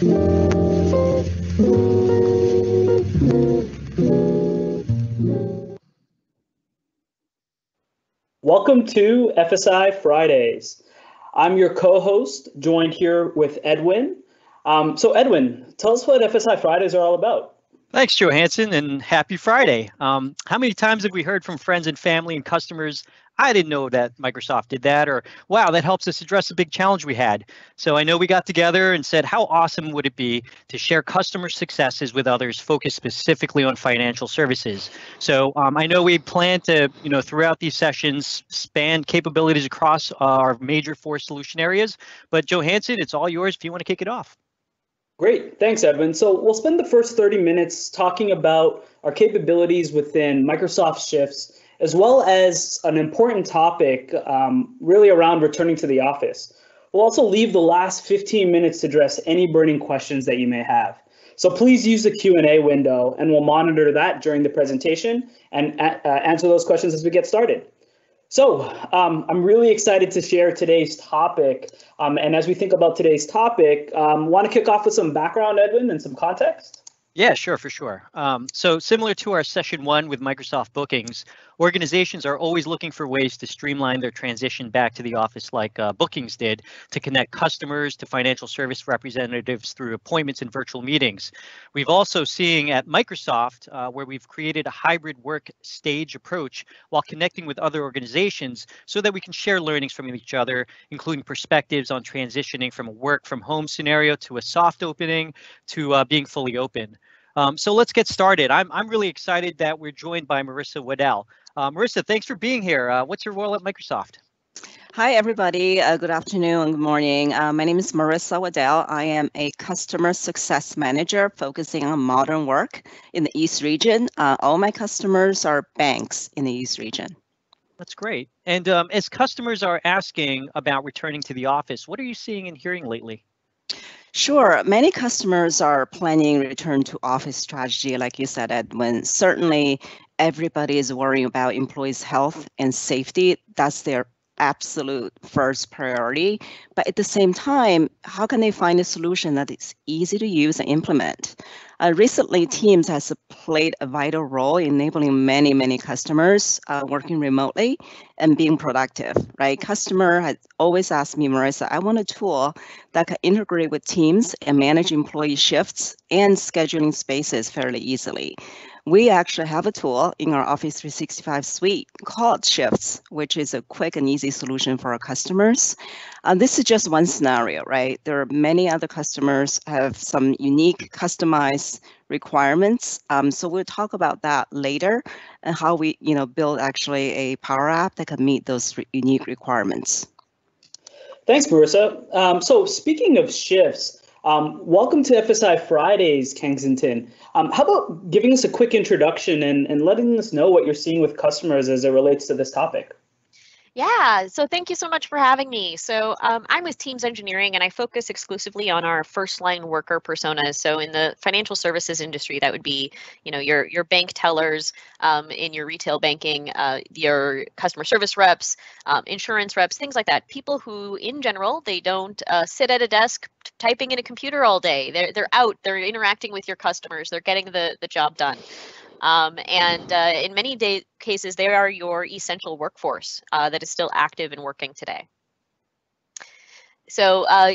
Welcome to FSI Fridays. I'm your co-host, joined here with Edwin. Um, so Edwin, tell us what FSI Fridays are all about. Thanks, Johansson, and happy Friday. Um, how many times have we heard from friends and family and customers I didn't know that Microsoft did that, or wow, that helps us address a big challenge we had. So I know we got together and said, how awesome would it be to share customer successes with others focused specifically on financial services? So um, I know we plan to, you know, throughout these sessions, span capabilities across our major four solution areas. But Johansson, it's all yours if you want to kick it off. Great, thanks, Edwin. So we'll spend the first 30 minutes talking about our capabilities within Microsoft Shifts as well as an important topic um, really around returning to the office. We'll also leave the last 15 minutes to address any burning questions that you may have. So please use the Q&A window and we'll monitor that during the presentation and uh, answer those questions as we get started. So um, I'm really excited to share today's topic. Um, and as we think about today's topic, um, want to kick off with some background, Edwin, and some context? Yeah, sure, for sure. Um, so similar to our session one with Microsoft Bookings, organizations are always looking for ways to streamline their transition back to the office like uh, Bookings did to connect customers to financial service representatives through appointments and virtual meetings. We've also seen at Microsoft uh, where we've created a hybrid work stage approach while connecting with other organizations so that we can share learnings from each other, including perspectives on transitioning from a work from home scenario to a soft opening to uh, being fully open. Um, so let's get started. I'm, I'm really excited that we're joined by Marissa Waddell. Uh, Marissa, thanks for being here. Uh, what's your role at Microsoft? Hi, everybody. Uh, good afternoon and good morning. Uh, my name is Marissa Waddell. I am a customer success manager focusing on modern work in the East region. Uh, all my customers are banks in the East region. That's great. And um, as customers are asking about returning to the office, what are you seeing and hearing lately? Sure. Many customers are planning return to office strategy, like you said, Edwin. Certainly, everybody is worrying about employees' health and safety. That's their absolute first priority. But at the same time, how can they find a solution that is easy to use and implement? Uh, recently, Teams has played a vital role in enabling many, many customers uh, working remotely and being productive, right? Customer has always asked me, Marissa, I want a tool that can integrate with Teams and manage employee shifts and scheduling spaces fairly easily we actually have a tool in our Office 365 suite called Shifts, which is a quick and easy solution for our customers. Uh, this is just one scenario, right? There are many other customers have some unique customized requirements. Um, so we'll talk about that later and how we, you know, build actually a Power App that can meet those re unique requirements. Thanks, Marissa. Um, so speaking of shifts, um, welcome to FSI Fridays, Kensington. Um, how about giving us a quick introduction and, and letting us know what you're seeing with customers as it relates to this topic? Yeah, so thank you so much for having me. So um, I'm with Teams Engineering and I focus exclusively on our first line worker personas. So in the financial services industry, that would be, you know, your your bank tellers um, in your retail banking, uh, your customer service reps, um, insurance reps, things like that. People who, in general, they don't uh, sit at a desk typing in a computer all day. They're they're out. They're interacting with your customers. They're getting the the job done. Um, and uh, in many day- cases, they are your essential workforce uh, that is still active and working today. So uh,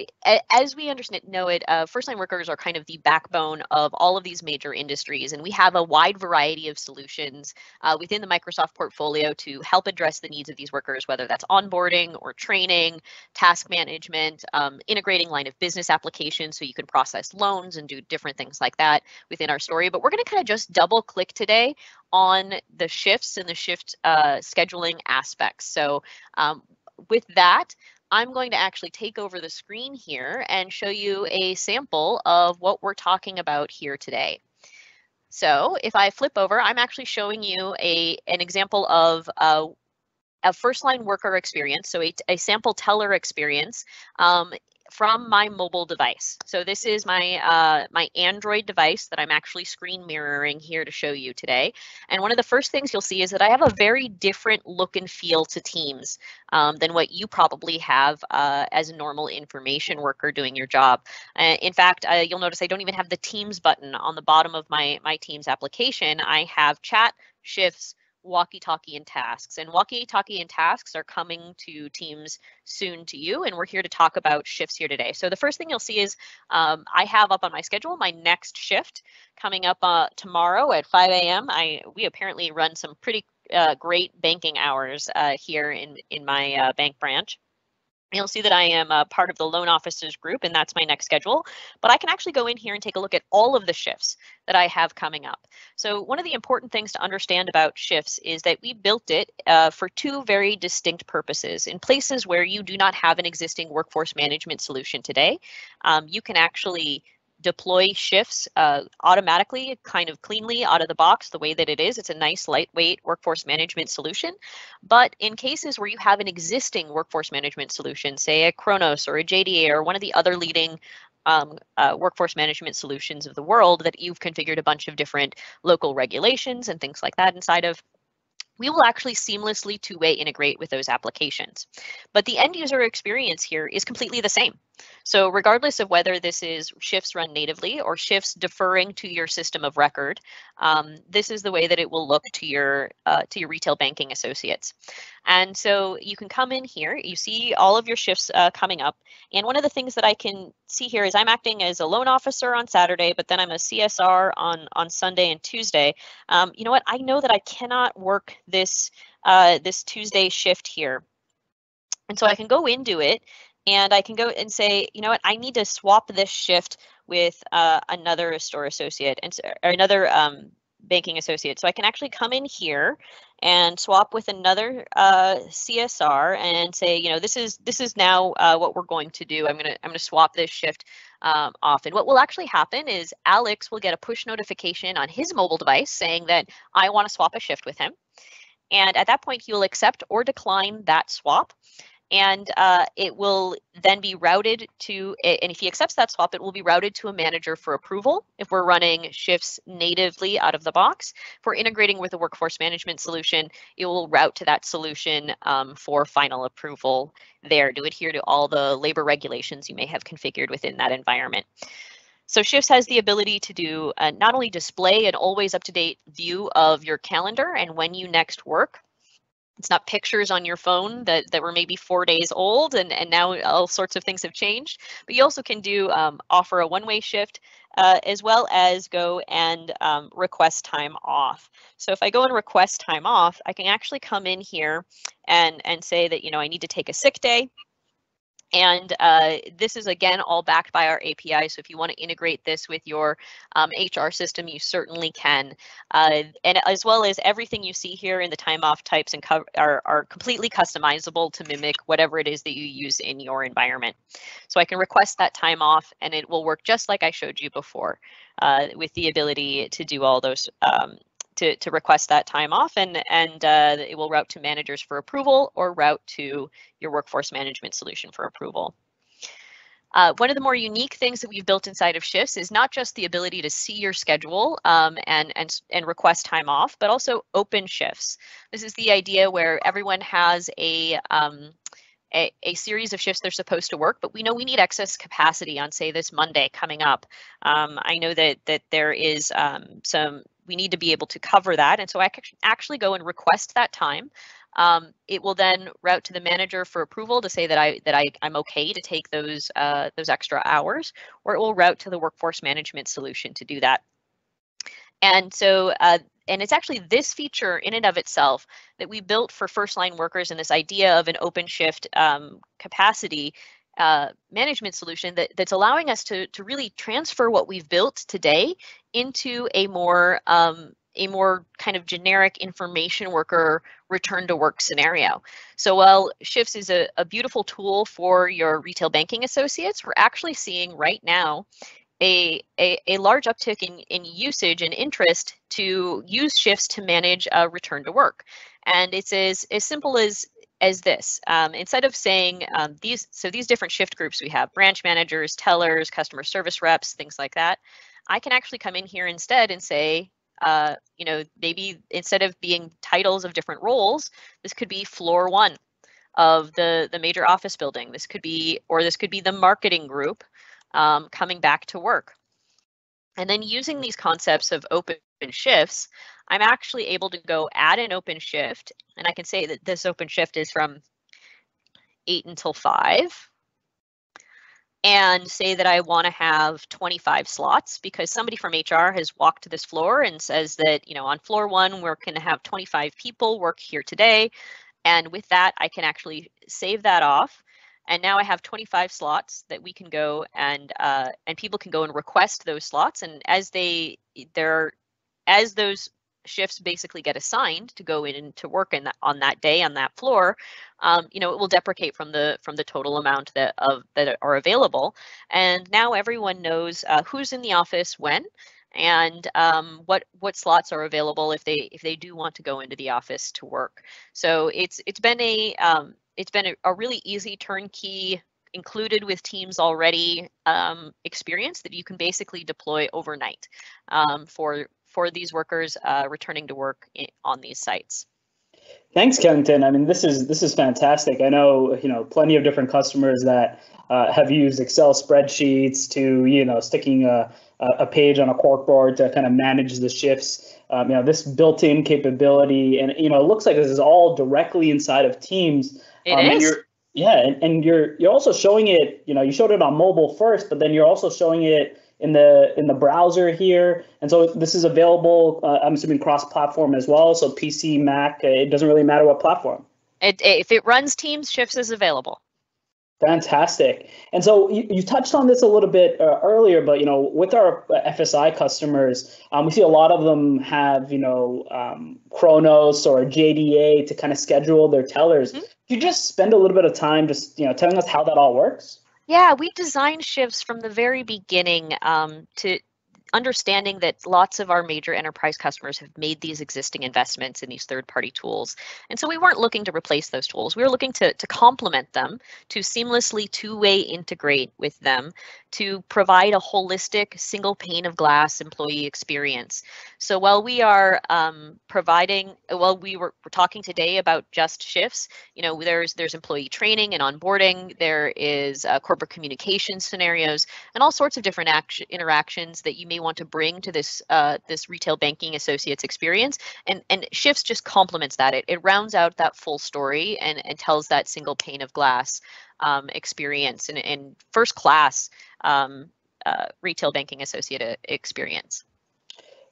as we understand know it, uh, first-line workers are kind of the backbone of all of these major industries, and we have a wide variety of solutions uh, within the Microsoft portfolio to help address the needs of these workers, whether that's onboarding or training, task management, um, integrating line of business applications so you can process loans and do different things like that within our story. But we're going to kind of just double click today on the shifts and the shift uh, scheduling aspects. So um, with that, I'm going to actually take over the screen here and show you a sample of what we're talking about here today. So if I flip over, I'm actually showing you a, an example of a, a first line worker experience, so a, a sample teller experience um, from my mobile device. So this is my uh, my Android device that I'm actually screen mirroring here to show you today. And one of the first things you'll see is that I have a very different look and feel to Teams um, than what you probably have uh, as a normal information worker doing your job. Uh, in fact, uh, you'll notice I don't even have the Teams button on the bottom of my, my Teams application. I have chat, shifts, walkie-talkie and tasks and walkie-talkie and tasks are coming to teams soon to you and we're here to talk about shifts here today. So the first thing you'll see is um, i have up on my schedule my next shift coming up uh, tomorrow at 5 a.m i we apparently run some pretty uh, great banking hours uh, here in in my uh, bank branch You'll see that I am a part of the loan officers group and that's my next schedule, but I can actually go in here and take a look at all of the shifts that I have coming up. So one of the important things to understand about shifts is that we built it uh, for two very distinct purposes. In places where you do not have an existing workforce management solution today, um, you can actually deploy shifts uh, automatically, kind of cleanly out of the box, the way that it is. It's a nice, lightweight workforce management solution. But in cases where you have an existing workforce management solution, say a Kronos or a JDA or one of the other leading um, uh, workforce management solutions of the world that you've configured a bunch of different local regulations and things like that inside of, we will actually seamlessly two-way integrate with those applications. But the end user experience here is completely the same. So regardless of whether this is shifts run natively or shifts deferring to your system of record, um, this is the way that it will look to your uh, to your retail banking associates. And so you can come in here, you see all of your shifts uh, coming up. And one of the things that I can see here is I'm acting as a loan officer on Saturday, but then I'm a CSR on, on Sunday and Tuesday. Um, you know what, I know that I cannot work this, uh, this Tuesday shift here. And so I can go into it and I can go and say, you know what, I need to swap this shift with uh, another store associate and or another um, banking associate. So I can actually come in here and swap with another uh, CSR and say, you know, this is this is now uh, what we're going to do. I'm gonna I'm gonna swap this shift um, off. And what will actually happen is Alex will get a push notification on his mobile device saying that I want to swap a shift with him. And at that point, he will accept or decline that swap and uh, it will then be routed to, and if he accepts that swap, it will be routed to a manager for approval if we're running shifts natively out of the box. If we're integrating with a workforce management solution, it will route to that solution um, for final approval there to adhere to all the labor regulations you may have configured within that environment. So Shifts has the ability to do uh, not only display an always up-to-date view of your calendar and when you next work, it's not pictures on your phone that, that were maybe four days old and, and now all sorts of things have changed. But you also can do um, offer a one-way shift uh, as well as go and um, request time off. So if I go and request time off, I can actually come in here and, and say that, you know, I need to take a sick day and uh, this is again all backed by our API. So if you want to integrate this with your um, HR system, you certainly can. Uh, and as well as everything you see here in the time off types and are, are completely customizable to mimic whatever it is that you use in your environment. So I can request that time off and it will work just like I showed you before uh, with the ability to do all those um, to, to request that time off and, and uh, it will route to managers for approval or route to your workforce management solution for approval. Uh, one of the more unique things that we've built inside of Shifts is not just the ability to see your schedule um, and, and, and request time off, but also open shifts. This is the idea where everyone has a, um, a, a, series of shifts they're supposed to work, but we know we need excess capacity on, say, this Monday coming up. Um, I know that that there is um, some we need to be able to cover that. And so I can actually go and request that time. Um, it will then route to the manager for approval to say that I that I I'm okay to take those uh, those extra hours, or it will route to the workforce management solution to do that. And so, uh, and it's actually this feature in and of itself that we built for first line workers and this idea of an open shift um, capacity uh, management solution that, that's allowing us to, to really transfer what we've built today into a more um, a more kind of generic information worker return to work scenario. So while Shifts is a, a beautiful tool for your retail banking associates, we're actually seeing right now a, a, a, large uptick in, in usage and interest to use shifts to manage a return to work. And it's as, as simple as as this. Um, instead of saying um, these, so these different shift groups we have branch managers, tellers, customer service reps, things like that. I can actually come in here instead and say, uh, you know, maybe instead of being titles of different roles, this could be floor one of the the major office building. This could be, or this could be the marketing group um, coming back to work. And then using these concepts of open shifts, I'm actually able to go add an open shift, and I can say that this open shift is from eight until five, and say that I want to have 25 slots because somebody from HR has walked to this floor and says that, you know, on floor one, we're going to have 25 people work here today. And with that, I can actually save that off. And now I have 25 slots that we can go and uh, and people can go and request those slots. And as they there, as those shifts basically get assigned to go in to work in that, on that day on that floor, um, you know, it will deprecate from the from the total amount that of that are available. And now everyone knows uh, who's in the office when and um, what what slots are available if they if they do want to go into the office to work. So it's it's been a um, it's been a, a really easy turnkey included with Teams already um, experience that you can basically deploy overnight um, for for these workers uh, returning to work in, on these sites. Thanks, Kensington. I mean, this is this is fantastic. I know you know plenty of different customers that uh, have used Excel spreadsheets to you know sticking a a page on a corkboard to kind of manage the shifts. Um, you know, this built-in capability, and you know, it looks like this is all directly inside of Teams. It um, is. yeah, and, and you're you're also showing it. You know, you showed it on mobile first, but then you're also showing it in the in the browser here. And so this is available. Uh, I'm assuming cross-platform as well. So PC, Mac. Uh, it doesn't really matter what platform. It, if it runs Teams, Shifts is available. Fantastic. And so you, you touched on this a little bit uh, earlier, but you know, with our FSI customers, um, we see a lot of them have you know um, Kronos or JDA to kind of schedule their tellers. Mm-hmm. Could you just spend a little bit of time just you know telling us how that all works? Yeah, we designed shifts from the very beginning um, to understanding that lots of our major enterprise customers have made these existing investments in these third party tools. And so we weren't looking to replace those tools. We were looking to, to complement them, to seamlessly two way integrate with them, to provide a holistic single pane of glass employee experience. So while we are um, providing, while we were, we're talking today about just shifts, you know, there's there's employee training and onboarding, there is uh, corporate communication scenarios, and all sorts of different action, interactions that you may want to bring to this uh, this retail banking associates experience. And and shifts just complements that. It, it rounds out that full story and, and tells that single pane of glass um, experience and, and first class um, uh, retail banking associate uh, experience.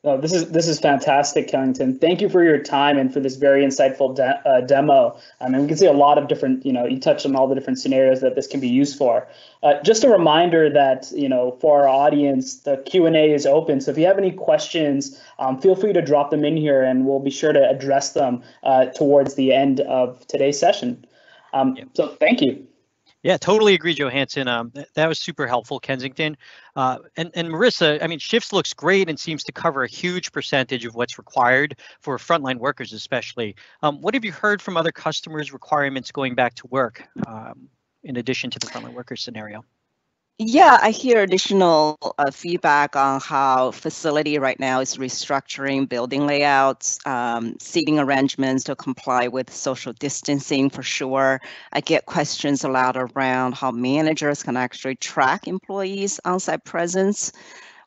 No, this is this is fantastic, Kensington. Thank you for your time and for this very insightful de- uh, demo. I mean, we can see a lot of different, you know, you touched on all the different scenarios that this can be used for. Uh, just a reminder that, you know, for our audience, the Q and A is open. So if you have any questions, um, feel free to drop them in here, and we'll be sure to address them uh, towards the end of today's session. Um, So thank you. Yeah, totally agree, Johansson. Um, th- that was super helpful, Kensington. Uh, and and Marissa, I mean, Shifts looks great and seems to cover a huge percentage of what's required for frontline workers, especially. Um, what have you heard from other customers' requirements going back to work, um, in addition to the frontline workers scenario? Yeah, I hear additional uh, feedback on how facility right now is restructuring building layouts, um, seating arrangements to comply with social distancing for sure. I get questions a lot around how managers can actually track employees' on-site presence.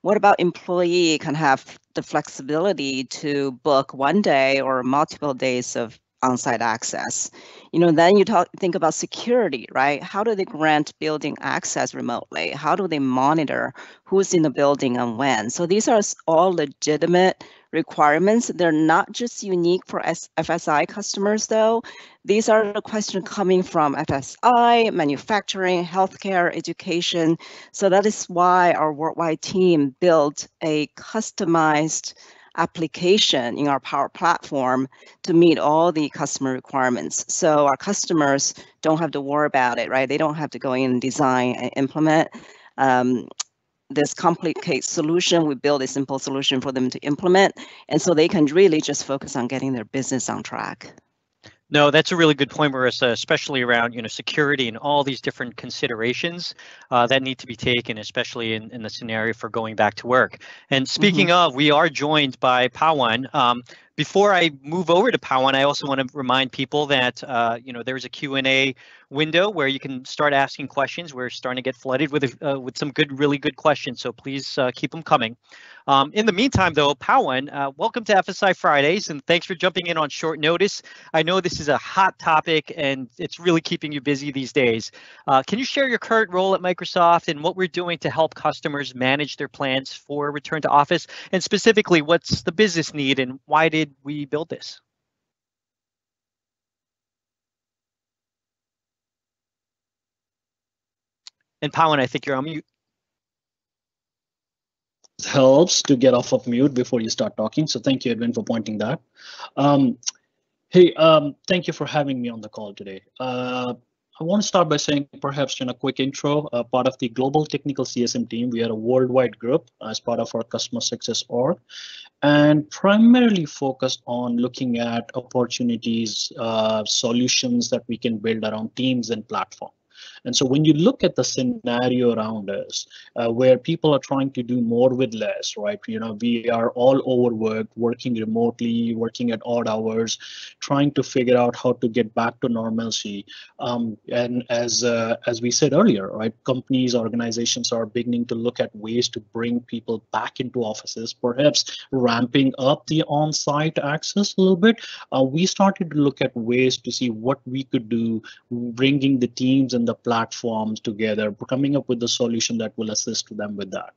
What about employee can have the flexibility to book one day or multiple days of on-site access. You know, then you talk think about security, right? How do they grant building access remotely? How do they monitor who's in the building and when? So these are all legitimate requirements. They're not just unique for FSI customers, though. These are the questions coming from FSI, manufacturing, healthcare, education. So that is why our worldwide team built a customized application in our Power Platform to meet all the customer requirements. So our customers don't have to worry about it, right? They don't have to go in and design and implement. Um, this complicated solution, we build a simple solution for them to implement. And so they can really just focus on getting their business on track. No, that's a really good point, Marissa, especially around you know security and all these different considerations uh, that need to be taken, especially in, in the scenario for going back to work. And speaking mm-hmm. of, we are joined by Pawan. Um, before I move over to Pawan, I also want to remind people that uh, you know there's a Q&A window where you can start asking questions. We're starting to get flooded with uh, with some good, really good questions, so please uh, keep them coming. Um, in the meantime, though, Pawan, uh, welcome to FSI Fridays, and thanks for jumping in on short notice. I know this is a hot topic, and it's really keeping you busy these days. Uh, can you share your current role at Microsoft and what we're doing to help customers manage their plans for return to office, and specifically, what's the business need and why did we build this? And Pawan, I think you're on mute helps to get off of mute before you start talking. So thank you, Edwin, for pointing that. Um, hey, um, thank you for having me on the call today. Uh, I want to start by saying perhaps in a quick intro, uh, part of the global technical CSM team, we are a worldwide group as part of our customer success org and primarily focused on looking at opportunities, uh, solutions that we can build around teams and platform. And so when you look at the scenario around us, uh, where people are trying to do more with less, right? You know, we are all overworked, working remotely, working at odd hours, trying to figure out how to get back to normalcy. Um, and as uh, as we said earlier, right, companies, organizations are beginning to look at ways to bring people back into offices, perhaps ramping up the on-site access a little bit. Uh, we started to look at ways to see what we could do, bringing the teams and the platforms together, coming up with a solution that will assist them with that.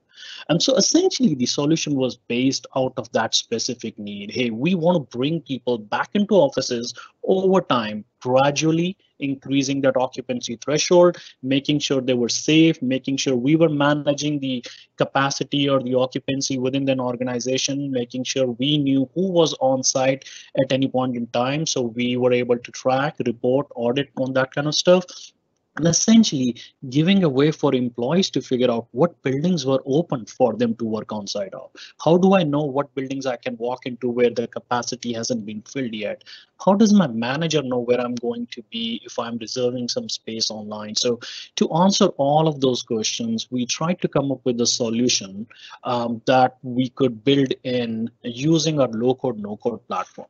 And so essentially the solution was based out of that specific need. Hey, we want to bring people back into offices over time, gradually increasing that occupancy threshold, making sure they were safe, making sure we were managing the capacity or the occupancy within an organization, making sure we knew who was on site at any point in time. So we were able to track, report, audit on that kind of stuff and essentially giving a way for employees to figure out what buildings were open for them to work on site of. How do I know what buildings I can walk into where the capacity hasn't been filled yet? How does my manager know where I'm going to be if I'm reserving some space online? So to answer all of those questions, we tried to come up with a solution um, that we could build in using our low code, no code platform.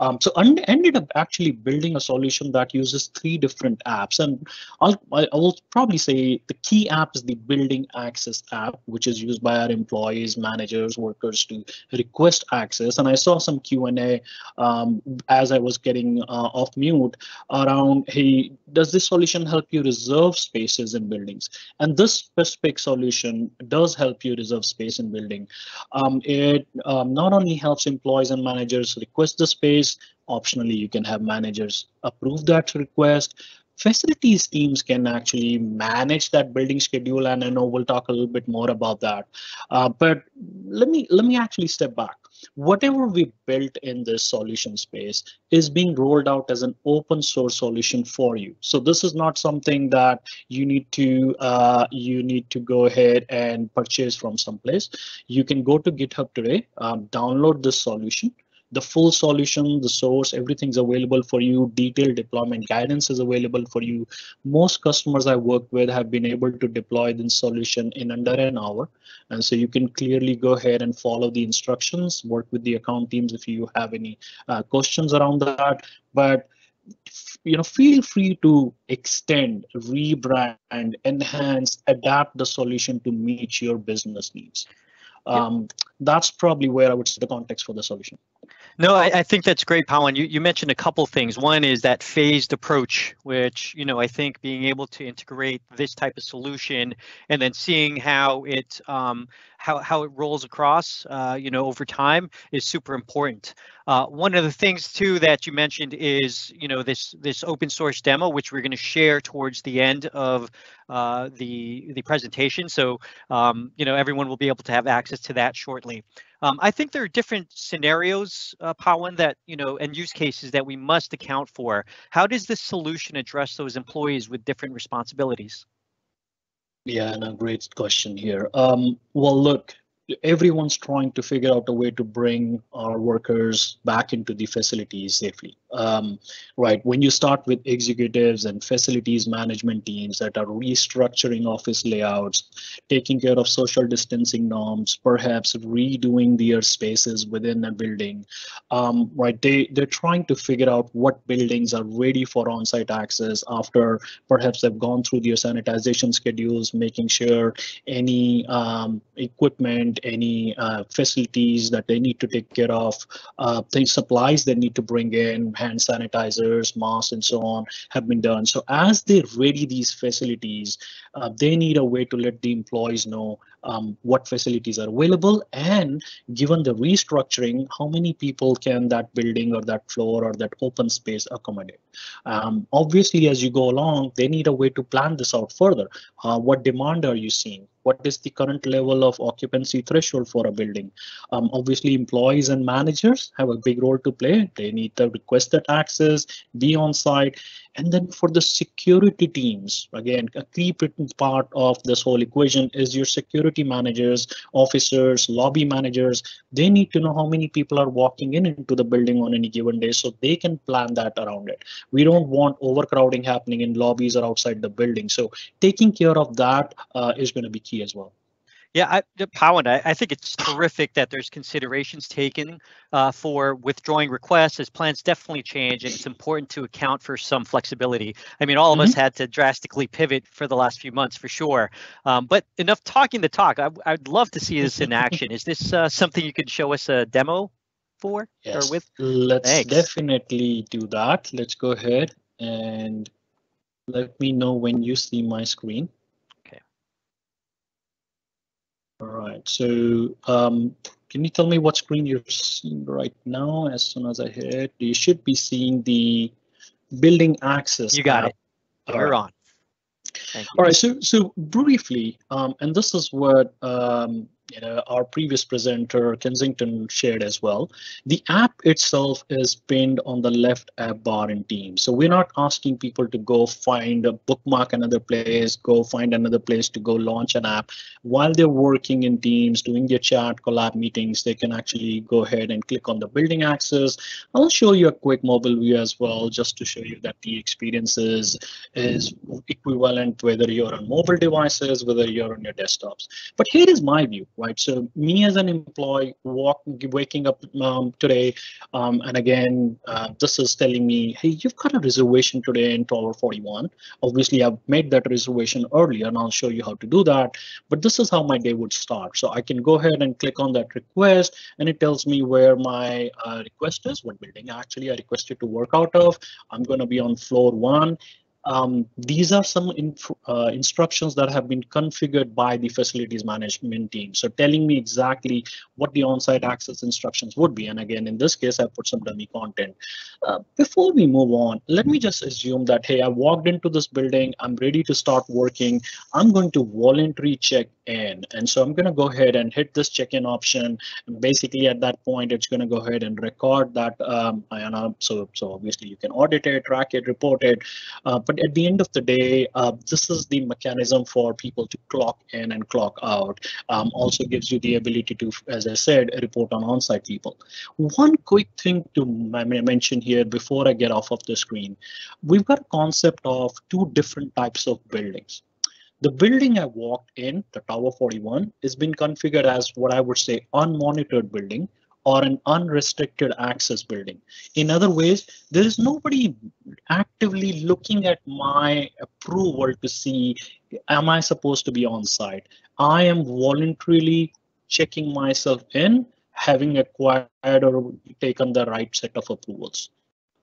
Um, so ended up actually building a solution that uses three different apps. And I'll, I will probably say the key app is the building access app, which is used by our employees, managers, workers to request access. And I saw some Q&A um, as I was getting uh, off mute around, hey, does this solution help you reserve spaces in buildings? And this specific solution does help you reserve space in building. Um, it um, not only helps employees and managers request the space, space. Optionally, you can have managers approve that request. Facilities teams can actually manage that building schedule, and I know we'll talk a little bit more about that. Uh, but let me let me actually step back. Whatever we built in this solution space is being rolled out as an open source solution for you. So this is not something that you need to uh, you need to go ahead and purchase from someplace. You can go to GitHub today, um, download this solution the full solution, the source, everything's available for you. Detailed deployment guidance is available for you. Most customers I work with have been able to deploy this solution in under an hour. And so you can clearly go ahead and follow the instructions, work with the account teams if you have any uh, questions around that. But you know, feel free to extend, rebrand, enhance, adapt the solution to meet your business needs. Um, yeah. That's probably where I would see the context for the solution. No, I, I, think that's great, Pawan. You, you mentioned a couple things. One is that phased approach, which, you know, I think being able to integrate this type of solution and then seeing how it um, how, how it rolls across, uh, you know, over time is super important. Uh, one of the things too that you mentioned is, you know, this this open source demo, which we're going to share towards the end of uh, the the presentation. So, um, you know, everyone will be able to have access to that shortly. Um, I think there are different scenarios, uh, Pawan, that, you know, and use cases that we must account for. How does this solution address those employees with different responsibilities? Yeah, and a great question here. Um, well, look, everyone's trying to figure out a way to bring our workers back into the facilities safely. um, right? When you start with executives and facilities management teams that are restructuring office layouts, taking care of social distancing norms, perhaps redoing their spaces within a building, um, right? They, they're trying to figure out what buildings are ready for on-site access after perhaps they've gone through their sanitization schedules, making sure any um, equipment, any uh, facilities that they need to take care of, uh, the supplies they need to bring in, hand sanitizers, masks, and so on have been done. So as they ready these facilities, uh, they need a way to let the employees know um, what facilities are available and given the restructuring, how many people can that building or that floor or that open space accommodate. Um, obviously, as you go along, they need a way to plan this out further. Uh, what demand are you seeing? What is the current level of occupancy threshold for a building? Um, obviously, employees and managers have a big role to play. They need to request requested access, be on site, and then for the security teams, again, a key part of this whole equation is your security managers, officers, lobby managers. They need to know how many people are walking in into the building on any given day so they can plan that around it. We don't want overcrowding happening in lobbies or outside the building. So taking care of that uh, is going to be key as well. Yeah, I, Pawan, I, I think it's terrific that there's considerations taken uh, for withdrawing requests as plans definitely change, and it's important to account for some flexibility. I mean, all of mm-hmm. us had to drastically pivot for the last few months for sure. Um, but enough talking the talk. I, would love to see this in action. Is this uh, something you could show us a demo for yes, or with? Let's Thanks. definitely do that. Let's go ahead and let me know when you see my screen. All right, so um, can you tell me what screen you're seeing right now? As soon as I hit, you should be seeing the building access. You got app. it. You're right. on. All right, so so briefly, um, and this is what um, you know, our previous presenter Kensington shared as well. The app itself is pinned on the left app bar in Teams. So we're not asking people to go find a bookmark another place, go find another place to go launch an app. While they're working in Teams, doing their chat, collab meetings, they can actually go ahead and click on the building access. I'll show you a quick mobile view as well, just to show you that the experience is, is equivalent whether you're on mobile devices, whether you're on your desktops. But here is my view right? So me as an employee, walk, waking up um, today, um, and again, uh, this is telling me, hey, you've got a reservation today in Tower 41. Obviously, I've made that reservation earlier, and I'll show you how to do that. But this is how my day would start. So I can go ahead and click on that request, and it tells me where my uh, request is, what building actually I requested to work out of. I'm going to be on floor one um, these are some uh, instructions that have been configured by the facilities management team. So telling me exactly what the on-site access instructions would be. And again, in this case, I put some dummy content. Uh, before we move on, let me just assume that, hey, I walked into this building. I'm ready to start working. I'm going to voluntarily check in. And so I'm going to go ahead and hit this check-in option. And basically, at that point, it's going to go ahead and record that. Um, so, so obviously, you can audit it, track it, report it. Uh, but at the end of the day, uh, this is the mechanism for people to clock in and clock out. Um, also gives you the ability to, as I said, report on on-site people. One quick thing to mention here before I get off of the screen, we've got a concept of two different types of buildings. The building I walked in, the Tower 41, has been configured as what I would say unmonitored building, or an unrestricted access building. In other ways, there is nobody actively looking at my approval to see, am I supposed to be on site? I am voluntarily checking myself in, having acquired or taken the right set of approvals.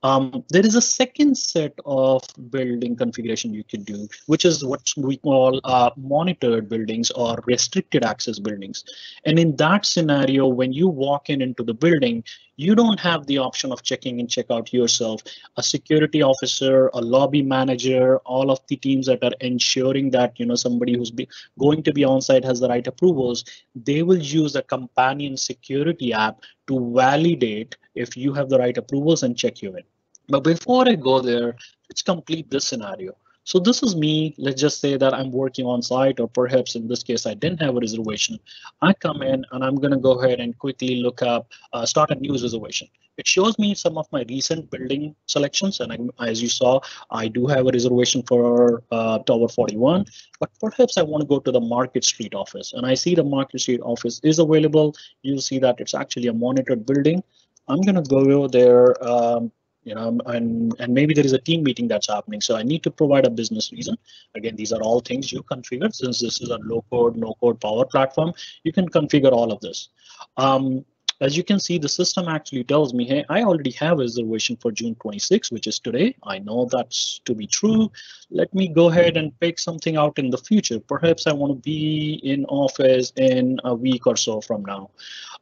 Um, there is a second set of building configuration you can do, which is what we call uh, monitored buildings or restricted access buildings. And in that scenario, when you walk in into the building, you don't have the option of checking and check out yourself. A security officer, a lobby manager, all of the teams that are ensuring that you know somebody who's be, going to be on site has the right approvals, they will use a companion security app to validate if you have the right approvals and check you in. But before I go there, let's complete this scenario. So this is me. Let's just say that I'm working on site, or perhaps in this case, I didn't have a reservation. I come in and I'm going to go ahead and quickly look up, uh, start a new reservation. It shows me some of my recent building selections. And I, as you saw, I do have a reservation for uh, Tower 41, but perhaps I want to go to the Market Street office. And I see the Market Street office is available. You'll see that it's actually a monitored building. I'm going to go there. Um, you know, and, and maybe there is a team meeting that's happening. So I need to provide a business reason. Again, these are all things you configure. Since this is a low code, no code power platform, you can configure all of this. Um, as you can see, the system actually tells me, hey, I already have a reservation for June 26, which is today. I know that's to be true. Let me go ahead and pick something out in the future. Perhaps I want to be in office in a week or so from now.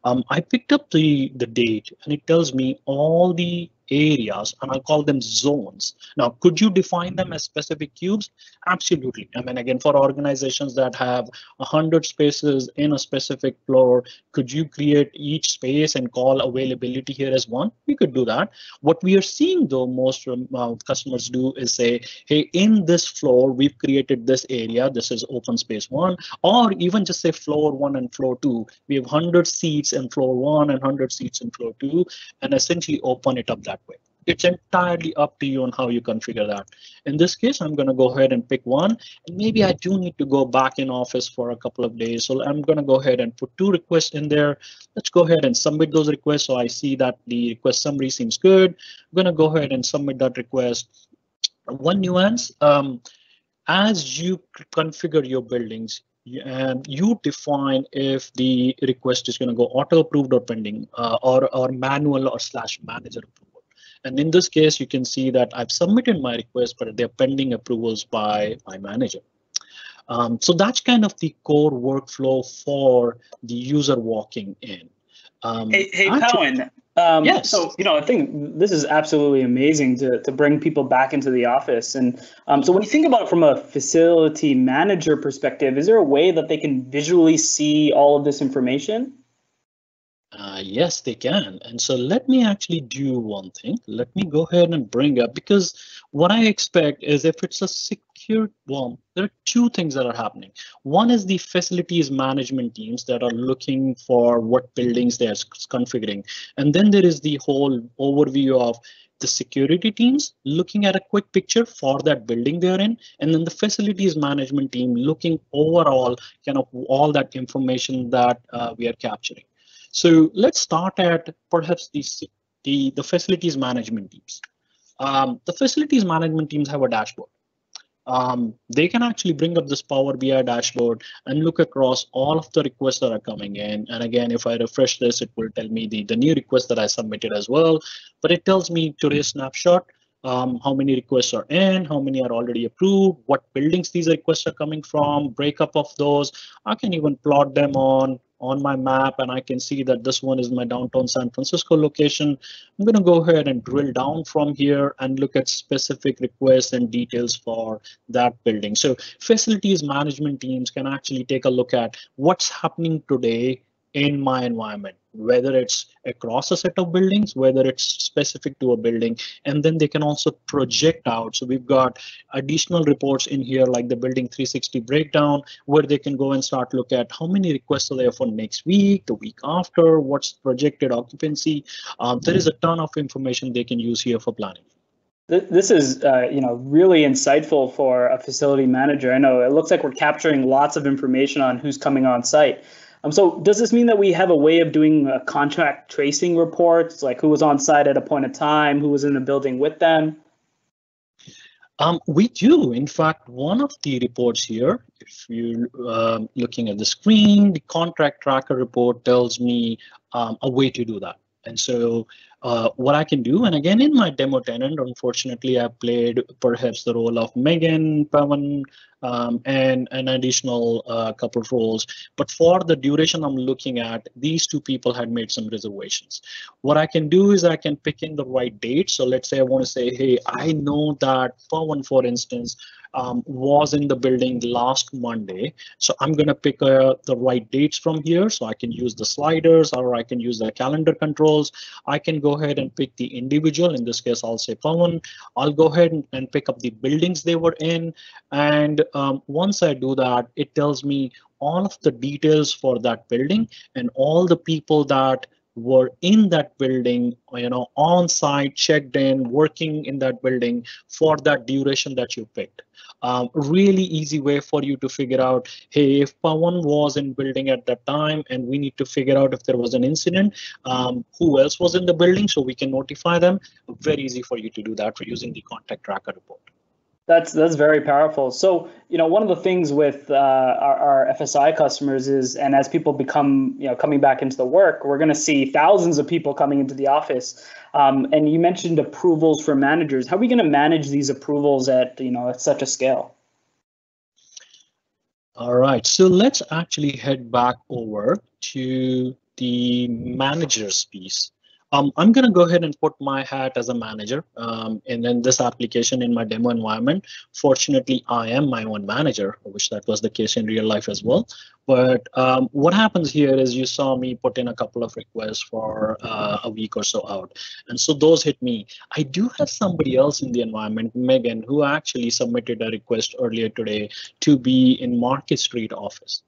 Um, I picked up the, the date and it tells me all the areas and I'll call them zones. Now, could you define them as specific cubes? Absolutely. I mean, again, for organizations that have 100 spaces in a specific floor, could you create each space and call availability here as one? We could do that. What we are seeing though, most uh, customers do is say, hey, in this floor, we've created this area. This is open space one, or even just say floor one and floor two. We have 100 seats in floor one and 100 seats in floor two, and essentially open it up that way. It's entirely up to you on how you configure that. In this case, I'm going to go ahead and pick one. And maybe I do need to go back in office for a couple of days. So I'm going to go ahead and put two requests in there. Let's go ahead and submit those requests. So I see that the request summary seems good. I'm going to go ahead and submit that request. One nuance, um, as you configure your buildings, and you define if the request is going to go auto approved or pending uh, or, or manual or slash manager approval. And in this case, you can see that I've submitted my request, but they're pending approvals by my manager. Um, so that's kind of the core workflow for the user walking in. Um, hey, hey Pawan, um, yes. So, you know, I think this is absolutely amazing to, to bring people back into the office. And um, so when you think about it from a facility manager perspective, is there a way that they can visually see all of this information? Uh, yes, they can. And so let me actually do one thing. Let me go ahead and bring up because what I expect is if it's a secure, well, there are two things that are happening. One is the facilities management teams that are looking for what buildings they're configuring. And then there is the whole overview of the security teams looking at a quick picture for that building they're in, and then the facilities management team looking overall kind of all that information that uh, we are capturing. So let's start at perhaps the, the, the facilities management teams. Um, the facilities management teams have a dashboard. Um, they can actually bring up this Power BI dashboard and look across all of the requests that are coming in. And again, if I refresh this, it will tell me the, the new request that I submitted as well. But it tells me today's snapshot, um, how many requests are in, how many are already approved, what buildings these requests are coming from, breakup of those. I can even plot them on on my map and I can see that this one is my downtown San Francisco location. I'm going to go ahead and drill down from here and look at specific requests and details for that building. So facilities management teams can actually take a look at what's happening today in my environment whether it's across a set of buildings, whether it's specific to a building, and then they can also project out. So we've got additional reports in here like the building 360 breakdown, where they can go and start look at how many requests are there for next week, the week after, what's projected occupancy. Um, there is a ton of information they can use here for planning. This is, uh, you know, really insightful for a facility manager. I know it looks like we're capturing lots of information on who's coming on site. Um, so does this mean that we have a way of doing uh, contact tracing reports, like who was on site at a point of time, who was in the building with them? Um, we do. In fact, one of the reports here, if you're um, looking at the screen, the contact tracker report tells me um, a way to do that. And so uh, what I can do, and again, in my demo tenant, unfortunately, I played perhaps the role of Megan, Pawan, um, and an additional uh, couple of roles. But for the duration I'm looking at, these two people had made some reservations. What I can do is I can pick in the right date. So let's say I want to say, hey, I know that Pawan, for instance, um, was in the building last Monday. So I'm going to pick uh, the right dates from here. So I can use the sliders or I can use the calendar controls. I can go ahead and pick the individual. In this case, I'll say Pawan. I'll go ahead and, and pick up the buildings they were in. And um, once I do that, it tells me all of the details for that building and all the people that were in that building, you know, on site, checked in, working in that building for that duration that you picked. Um, really easy way for you to figure out, hey, if Pawan was in building at that time and we need to figure out if there was an incident, um, who else was in the building so we can notify them. Very easy for you to do that for using the contact tracker report. That's that's very powerful. So you know one of the things with uh, our, our, FSI customers is, and as people become you know coming back into the work, we're going to see thousands of people coming into the office. Um, and you mentioned approvals for managers. How are we going to manage these approvals at you know at such a scale? All right, so let's actually head back over to the managers piece. Um, I'm going to go ahead and put my hat as a manager um, and then this application in my demo environment. Fortunately, I am my own manager, which that was the case in real life as well. But um, what happens here is you saw me put in a couple of requests for uh, a week or so out. And so those hit me. I do have somebody else in the environment, Megan, who actually submitted a request earlier today to be in Market Street office.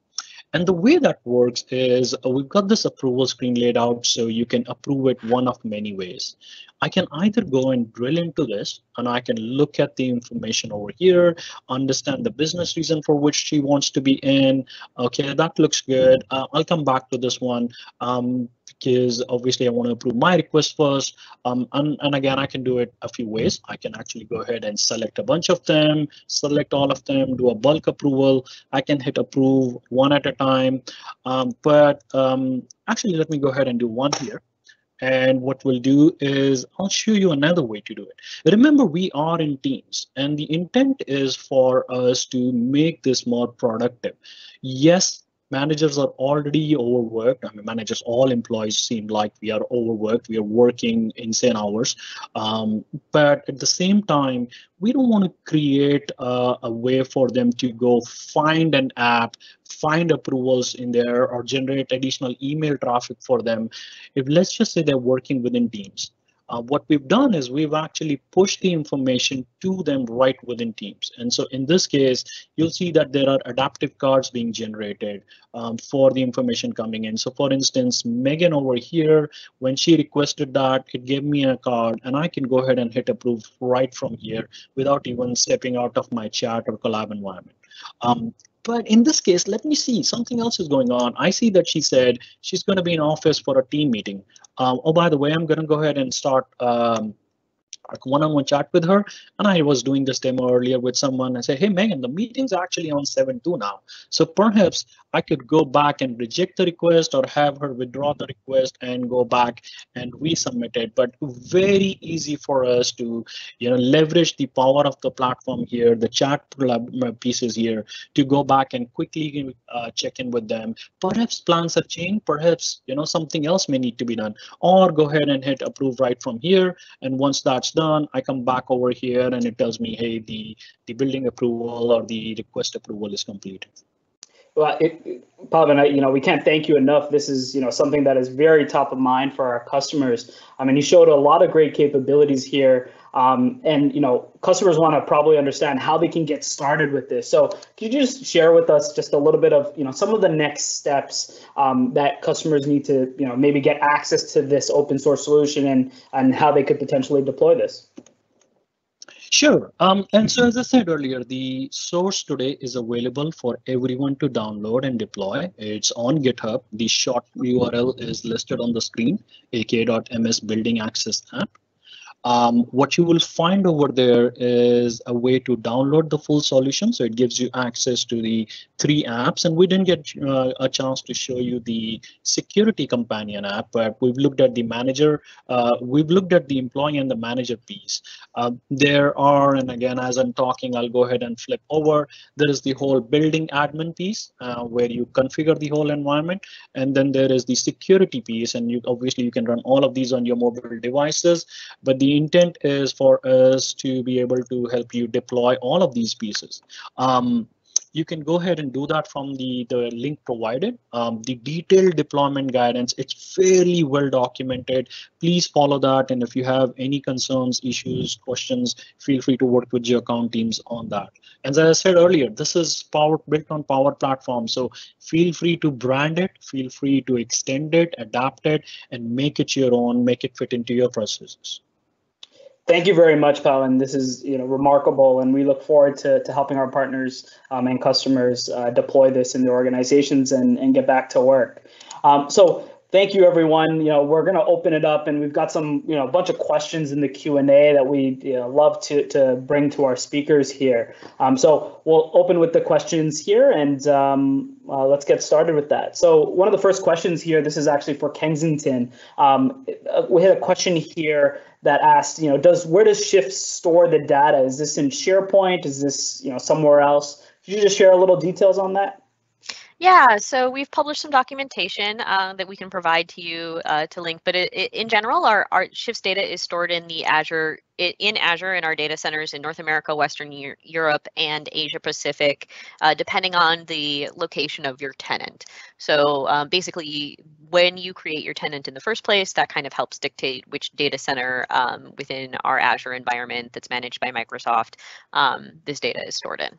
And the way that works is uh, we've got this approval screen laid out so you can approve it one of many ways. I can either go and drill into this and I can look at the information over here, understand the business reason for which she wants to be in. Okay, that looks good. Uh, I'll come back to this one. Um, because obviously I want to approve my request first. Um, and, and again, I can do it a few ways. I can actually go ahead and select a bunch of them, select all of them, do a bulk approval. I can hit approve one at a time. Um, but um, actually, let me go ahead and do one here. And what we'll do is I'll show you another way to do it. Remember, we are in teams and the intent is for us to make this more productive. Yes, managers are already overworked. I mean, managers, all employees seem like we are overworked. We are working insane hours. Um, but at the same time, we don't want to create a, a way for them to go find an app, find approvals in there, or generate additional email traffic for them. If let's just say they're working within Teams uh, what we've done is we've actually pushed the information to them right within Teams. And so in this case, you'll see that there are adaptive cards being generated um, for the information coming in. So for instance, Megan over here, when she requested that, it gave me a card and I can go ahead and hit approve right from here without even stepping out of my chat or collab environment. Um, but in this case, let me see, something else is going on. I see that she said she's going to be in office for a team meeting. Um, oh, by the way, I'm going to go ahead and start um, one-on-one chat with her and i was doing this demo earlier with someone and say hey megan the meeting's actually on 7-2 now. So perhaps i could go back and reject the request or have her withdraw the request and go back and resubmit it. But very easy for us to you know leverage the power of the platform here the chat pieces here to go back and quickly uh, check in with them. Perhaps plans have changed. Perhaps you know something else may need to be done. Or go ahead and hit approve right from here. And once that's done, I come back over here and it tells me, hey, the, the building approval or the request approval is complete. Well, it, Pawan, I, you know, we can't thank you enough. This is, you know, something that is very top of mind for our customers. I mean, you showed a lot of great capabilities here. Um, and, you know, customers want to probably understand how they can get started with this. So could you just share with us just a little bit of, you know, some of the next steps um, that customers need to, you know, maybe get access to this open source solution and, and how they could potentially deploy this? Sure. Um, and so as I said earlier, the source today is available for everyone to download and deploy. It's on GitHub. The short URL is listed on the screen, aka.ms building access app. Um, what you will find over there is a way to download the full solution. So it gives you access to the three apps. And we didn't get uh, a chance to show you the security companion app, but we've looked at the manager, uh, we've looked at the employee and the manager piece. Uh, there are, and again, as I'm talking, I'll go ahead and flip over. There is the whole building admin piece uh, where you configure the whole environment. And then there is the security piece. And you obviously you can run all of these on your mobile devices. But the intent is for us to be able to help you deploy all of these pieces. Um, you can go ahead and do that from the, the link provided. Um, the detailed deployment guidance, it's fairly well documented. Please follow that. And if you have any concerns, issues, questions, feel free to work with your account teams on that. And As I said earlier, this is power built on Power Platform. So feel free to brand it, feel free to extend it, adapt it, and make it your own, make it fit into your processes. Thank you very much, Pawan. This is you know remarkable, and we look forward to, to helping our partners um, and customers uh, deploy this in their organizations and, and get back to work. Um, so thank you, everyone. You know we're going to open it up, and we've got some you know a bunch of questions in the Q and A that we you know, love to to bring to our speakers here. Um, so we'll open with the questions here, and um, uh, let's get started with that. So one of the first questions here, this is actually for Kensington. Um, uh, we had a question here that asked, you know, does where does Shift store the data? Is this in SharePoint? Is this, you know, somewhere else? Could you just share a little details on that? Yeah, so we've published some documentation uh, that we can provide to you uh, to link, but it, it, in general, our, our Shifts data is stored in the Azure in Azure in our data centers in North America, Western Europe, and Asia Pacific, uh, depending on the location of your tenant. So um, basically, when you create your tenant in the first place, that kind of helps dictate which data center um, within our Azure environment that's managed by Microsoft um, this data is stored in.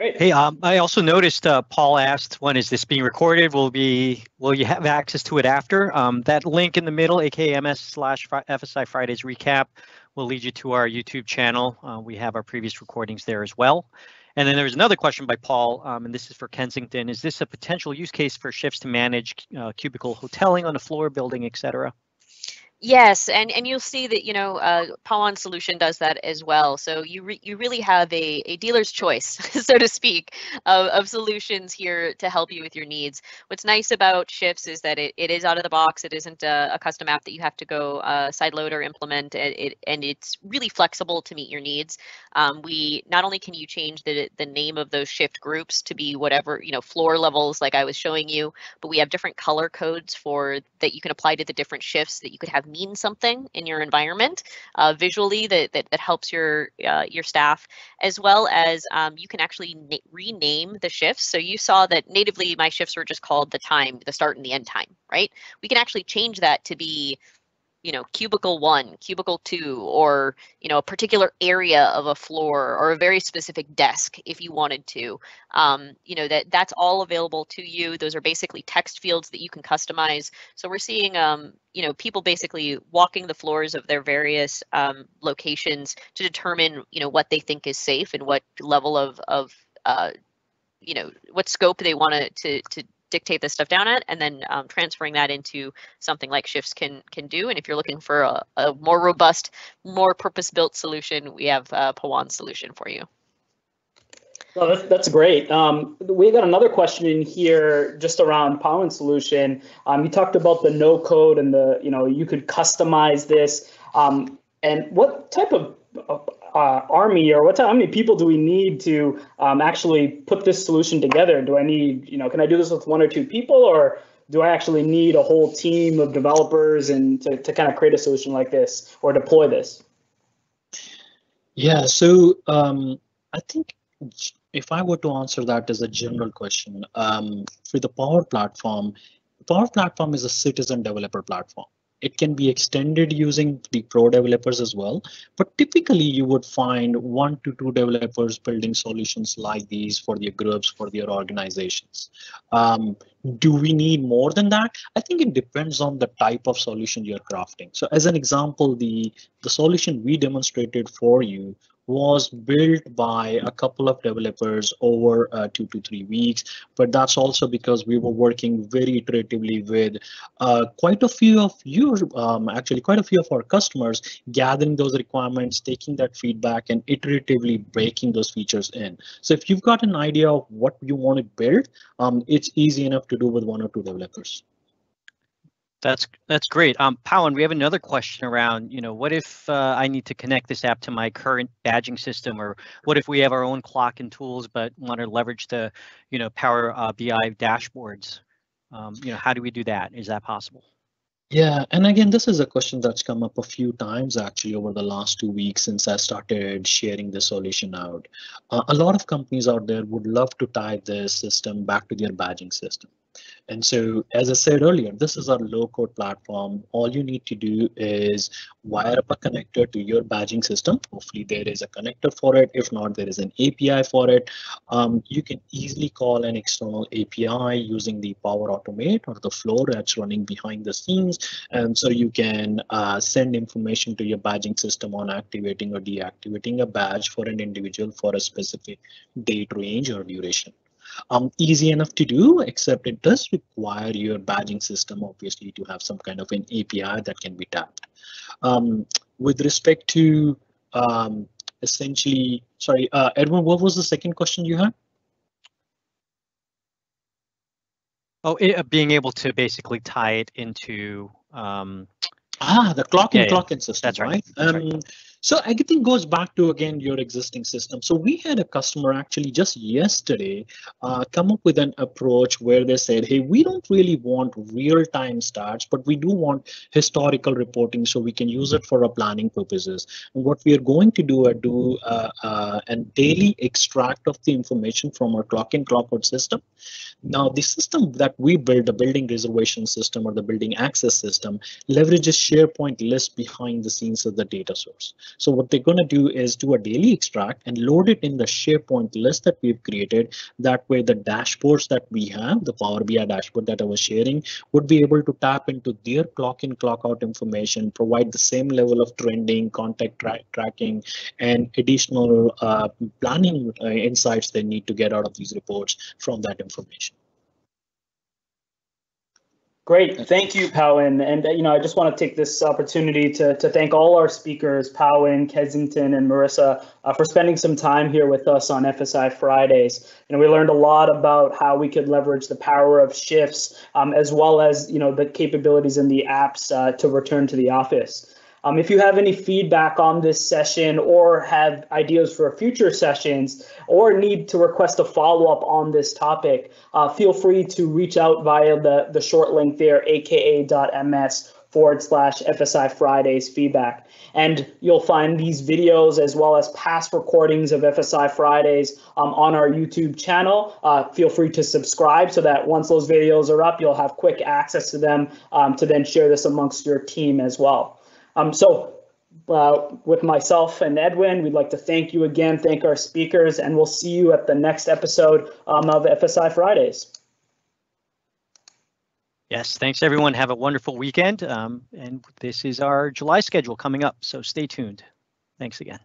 Great. Hey, um, I also noticed uh, Paul asked, when is this being recorded? Will be will you have access to it after? Um, that link in the middle, AKMS slash FSI Fridays recap, will lead you to our YouTube channel. Uh, we have our previous recordings there as well. And then there's another question by Paul, um, and this is for Kensington. Is this a potential use case for shifts to manage uh, cubicle hoteling on a floor, building, et cetera? Yes, and and you'll see that you know uh, Pawan Solution does that as well. So you re you really have a, a dealer's choice, so to speak, of, of solutions here to help you with your needs. What's nice about Shifts is that it, it is out of the box. It isn't a, a custom app that you have to go uh, sideload or implement. It, it, and it's really flexible to meet your needs. Um, we not only can you change the the name of those shift groups to be whatever you know floor levels like I was showing you, but we have different color codes for that you can apply to the different shifts that you could have mean something in your environment uh, visually that, that, that helps your uh, your staff, as well as um, you can actually rename the shifts. So you saw that natively my shifts were just called the time, the start and the end time, right? We can actually change that to be you know, cubicle one, cubicle two, or, you know, a particular area of a floor or a very specific desk if you wanted to. Um, you know, that that's all available to you. Those are basically text fields that you can customize. So we're seeing, um, you know, people basically walking the floors of their various um, locations to determine, you know, what they think is safe and what level of, of uh, you know, what scope they want to, to dictate this stuff down at and then um, transferring that into something like shifts can can do and if you're looking for a, a more robust more purpose built solution we have a pawan solution for you well, that's, that's great. Um, we got another question in here just around Pawan solution. Um, you talked about the no code and the, you know, you could customize this. Um, and what type of uh, army or what how many people do we need to um, actually put this solution together? Do I need, you know, can I do this with one or two people or do I actually need a whole team of developers and to, to kind of create a solution like this or deploy this? Yeah, so um, I think if I were to answer that as a general question, um, for the Power Platform, Power Platform is a citizen developer platform. It can be extended using the pro developers as well, but typically you would find one to two developers building solutions like these for their groups, for their organizations. Um, do we need more than that? I think it depends on the type of solution you're crafting. So as an example, the, the solution we demonstrated for you was built by a couple of developers over uh, two to three weeks, but that's also because we were working very iteratively with uh, quite a few of you, um, actually quite a few of our customers, gathering those requirements, taking that feedback and iteratively breaking those features in. So if you've got an idea of what you want to build, um, it's easy enough to do with one or two developers. That's that's great. Um, Pawan, we have another question around, you know, what if uh, I need to connect this app to my current badging system, or what if we have our own clock and tools, but want to leverage the, you know, Power uh, BI dashboards? Um, you know, how do we do that? Is that possible? Yeah, and again, this is a question that's come up a few times actually over the last two weeks since I started sharing the solution out. Uh, a lot of companies out there would love to tie this system back to their badging system. And so, as I said earlier, this is our low code platform. All you need to do is wire up a connector to your badging system. Hopefully there is a connector for it. If not, there is an API for it. Um, you can easily call an external API using the Power Automate or the flow that's running behind the scenes. And so you can uh, send information to your badging system on activating or deactivating a badge for an individual for a specific date range or duration um, easy enough to do, except it does require your badging system, obviously, to have some kind of an API that can be tapped. Um, with respect to um, essentially, sorry, uh, Edwin, what was the second question you had? Oh, it, uh, being able to basically tie it into um, ah the clock in yeah, clock in system, that's right? right? That's um, right. So everything goes back to again your existing system. So we had a customer actually just yesterday uh, come up with an approach where they said, "Hey, we don't really want real-time stats, but we do want historical reporting, so we can use it for our planning purposes." And what we are going to do is do uh, uh, a daily extract of the information from our clock-in clock-out system. Now, the system that we build, the building reservation system or the building access system, leverages SharePoint list behind the scenes of the data source. So what they're going to do is do a daily extract and load it in the SharePoint list that we've created. That way, the dashboards that we have, the Power BI dashboard that I was sharing, would be able to tap into their clock in, clock out information, provide the same level of trending, contact tra tracking, and additional uh, planning uh, insights they need to get out of these reports from that information. Great, thank you, Pawan. And uh, you know, I just want to take this opportunity to, to thank all our speakers, Pawan, Kensington, and Marissa, uh, for spending some time here with us on FSI Fridays. And we learned a lot about how we could leverage the power of shifts, um, as well as you know the capabilities in the apps uh, to return to the office. Um, if you have any feedback on this session or have ideas for future sessions or need to request a follow-up on this topic, uh, feel free to reach out via the, the short link there, aka.ms forward slash FSI Fridays feedback. And you'll find these videos as well as past recordings of FSI Fridays um, on our YouTube channel. Uh, feel free to subscribe so that once those videos are up, you'll have quick access to them um, to then share this amongst your team as well. Um, so uh, with myself and Edwin, we'd like to thank you again, thank our speakers, and we'll see you at the next episode um, of FSI Fridays. Yes, thanks everyone. Have a wonderful weekend. Um, and this is our July schedule coming up, so stay tuned. Thanks again.